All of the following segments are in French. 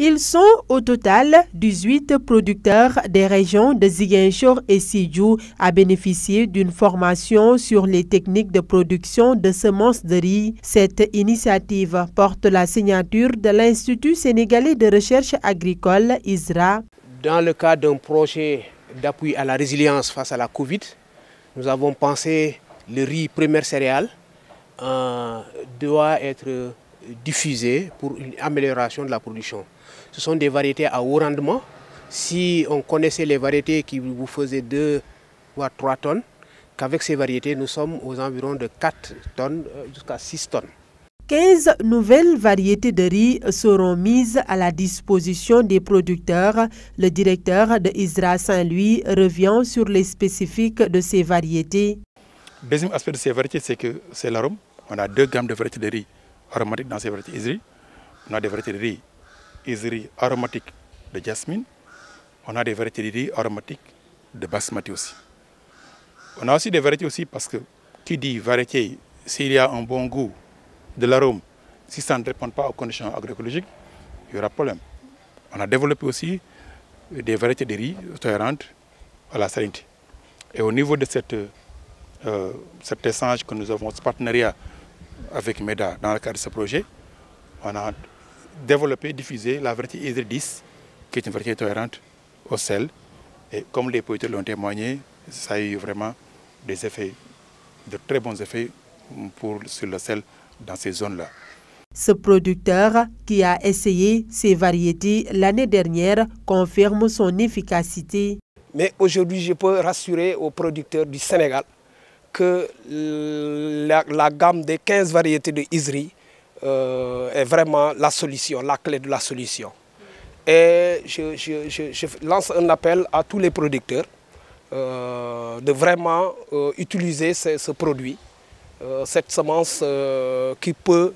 Ils sont au total 18 producteurs des régions de Ziguinchor et Sidiou à bénéficier d'une formation sur les techniques de production de semences de riz. Cette initiative porte la signature de l'Institut sénégalais de recherche agricole ISRA. Dans le cadre d'un projet d'appui à la résilience face à la Covid, nous avons pensé le riz première céréale euh, doit être diffusé pour une amélioration de la production. Ce sont des variétés à haut rendement. Si on connaissait les variétés qui vous faisaient 2 voire 3 tonnes, qu'avec ces variétés, nous sommes aux environs de 4 tonnes euh, jusqu'à 6 tonnes. 15 nouvelles variétés de riz seront mises à la disposition des producteurs. Le directeur de Isra Saint-Louis revient sur les spécifiques de ces variétés. Deuxième aspect de ces variétés, c'est que c'est l'arôme. On a deux gammes de variétés de riz aromatiques dans ces variétés Isri. On a des variétés de riz aromatiques de jasmine. On a des variétés de riz aromatiques de basmati aussi. On a aussi des variétés aussi parce que qui dit variété, s'il y a un bon goût de l'arôme, si ça ne répond pas aux conditions agroécologiques, il y aura problème. On a développé aussi des variétés de riz tolérantes à la salinité. Et au niveau de cette, euh, cet échange que nous avons, ce partenariat avec MEDA dans le cadre de ce projet, on a développé, diffusé la variété ISRI 10, qui est une variété tolérante au sel. Et comme les producteurs l'ont témoigné, ça a eu vraiment des effets, de très bons effets pour, sur le sel dans ces zones-là. Ce producteur qui a essayé ces variétés l'année dernière confirme son efficacité. Mais aujourd'hui, je peux rassurer aux producteurs du Sénégal que la, gamme des 15 variétés de Isri euh, est vraiment la solution, la clé de la solution. Et je, lance un appel à tous les producteurs euh, de vraiment euh, utiliser ce, produit, cette semence qui peut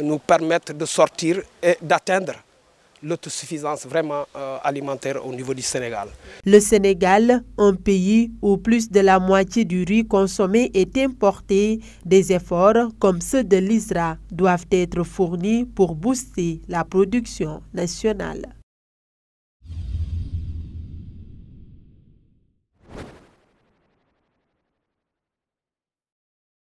nous permettre de sortir et d'atteindre l'autosuffisance vraiment euh, alimentaire au niveau du Sénégal. Le Sénégal, un pays où plus de la moitié du riz consommé est importé, des efforts comme ceux de l'ISRA doivent être fournis pour booster la production nationale.